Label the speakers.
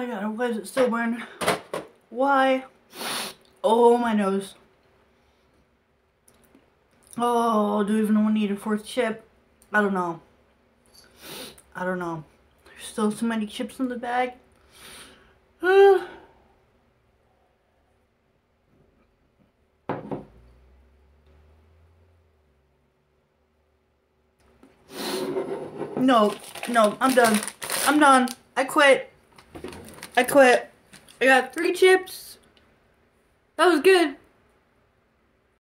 Speaker 1: my god, why is it still burn? Why? Oh, my nose. Oh, do we even to a fourth chip? I don't know. I don't know. There's still so many chips in the bag. No, no, I'm done. I'm done. I quit. I quit. I got three chips. That was good.